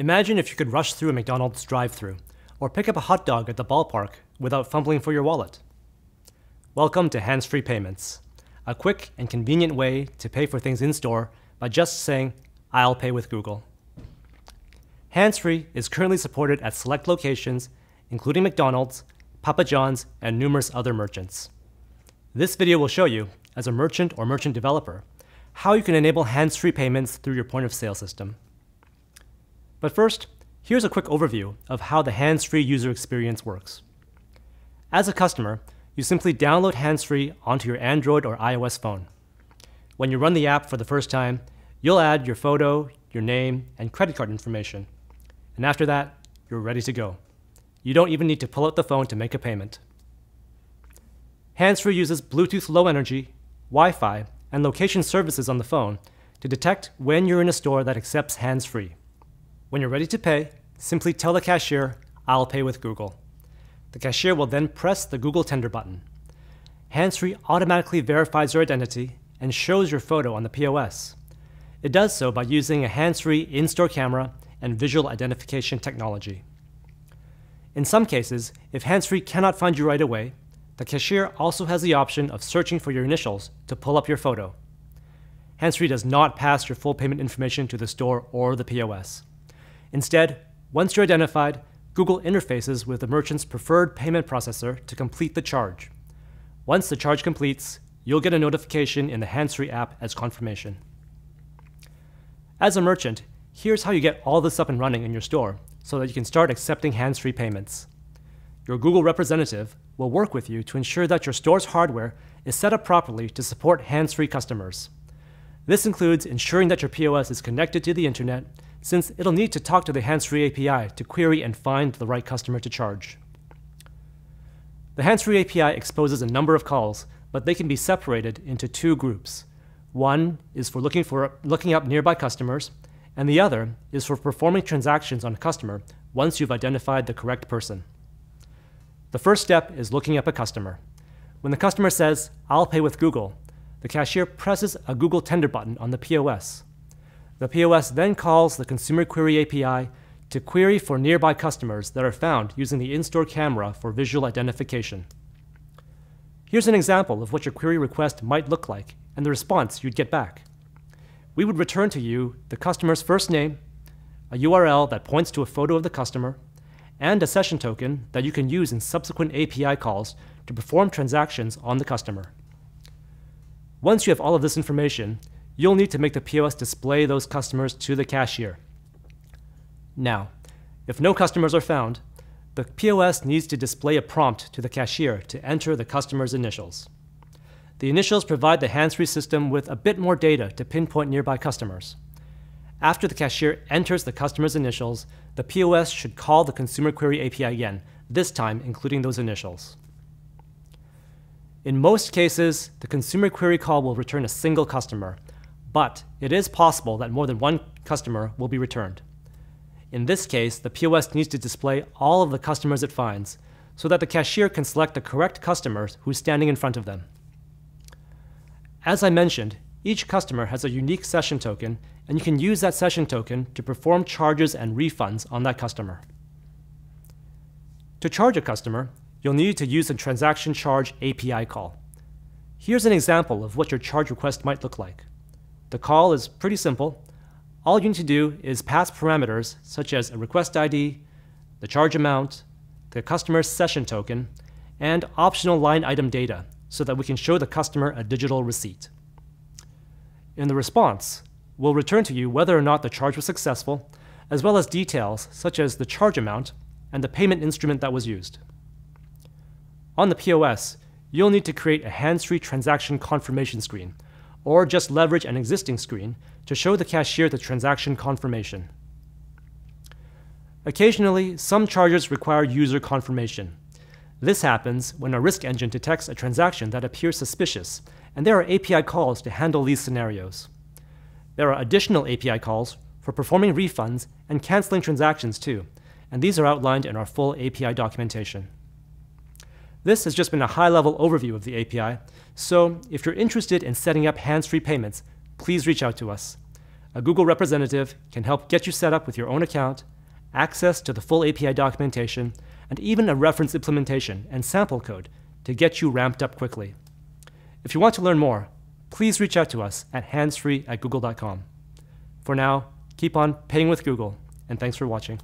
Imagine if you could rush through a McDonald's drive through or pick up a hot dog at the ballpark without fumbling for your wallet. Welcome to Hands Free Payments, a quick and convenient way to pay for things in store by just saying, I'll pay with Google. Hands Free is currently supported at select locations, including McDonald's, Papa John's, and numerous other merchants. This video will show you, as a merchant or merchant developer, how you can enable hands-free payments through your point of sale system. But first, here's a quick overview of how the hands-free user experience works. As a customer, you simply download hands-free onto your Android or iOS phone. When you run the app for the first time, you'll add your photo, your name, and credit card information. And after that, you're ready to go. You don't even need to pull out the phone to make a payment. Hands-free uses Bluetooth Low Energy, Wi-Fi, and location services on the phone to detect when you're in a store that accepts hands-free. When you're ready to pay, simply tell the cashier, I'll pay with Google. The cashier will then press the Google Tender button. Handsfree automatically verifies your identity and shows your photo on the POS. It does so by using a hands-free in-store camera and visual identification technology. In some cases, if hands-free cannot find you right away, the cashier also has the option of searching for your initials to pull up your photo. Handsfree does not pass your full payment information to the store or the POS. Instead, once you're identified, Google interfaces with the merchant's preferred payment processor to complete the charge. Once the charge completes, you'll get a notification in the Handsfree app as confirmation. As a merchant, here's how you get all this up and running in your store so that you can start accepting hands-free payments. Your Google representative will work with you to ensure that your store's hardware is set up properly to support hands-free customers. This includes ensuring that your POS is connected to the internet since it'll need to talk to the Handsfree API to query and find the right customer to charge. The Handsfree API exposes a number of calls, but they can be separated into two groups. One is for looking, for looking up nearby customers, and the other is for performing transactions on a customer once you've identified the correct person. The first step is looking up a customer. When the customer says, I'll pay with Google, the cashier presses a Google Tender button on the POS. The POS then calls the Consumer Query API to query for nearby customers that are found using the in-store camera for visual identification. Here's an example of what your query request might look like and the response you'd get back. We would return to you the customer's first name, a URL that points to a photo of the customer, and a session token that you can use in subsequent API calls to perform transactions on the customer. Once you have all of this information, you'll need to make the POS display those customers to the cashier. Now, if no customers are found, the POS needs to display a prompt to the cashier to enter the customer's initials. The initials provide the hands-free system with a bit more data to pinpoint nearby customers. After the cashier enters the customer's initials, the POS should call the Consumer Query API again, this time including those initials. In most cases, the Consumer Query call will return a single customer, but it is possible that more than one customer will be returned. In this case, the POS needs to display all of the customers it finds so that the cashier can select the correct customer who's standing in front of them. As I mentioned, each customer has a unique session token, and you can use that session token to perform charges and refunds on that customer. To charge a customer, you'll need to use a transaction charge API call. Here's an example of what your charge request might look like. The call is pretty simple. All you need to do is pass parameters such as a request ID, the charge amount, the customer's session token, and optional line item data so that we can show the customer a digital receipt. In the response, we'll return to you whether or not the charge was successful, as well as details such as the charge amount and the payment instrument that was used. On the POS, you'll need to create a hands-free transaction confirmation screen, or just leverage an existing screen to show the cashier the transaction confirmation. Occasionally, some charges require user confirmation. This happens when a risk engine detects a transaction that appears suspicious, and there are API calls to handle these scenarios. There are additional API calls for performing refunds and canceling transactions too, and these are outlined in our full API documentation. This has just been a high-level overview of the API, so if you're interested in setting up hands-free payments, please reach out to us. a Google representative can help get you set up with your own account, access to the full API documentation, and even a reference implementation and sample code to get you ramped up quickly. If you want to learn more, please reach out to us at handsfree at google.com. For now, keep on paying with Google, and thanks for watching.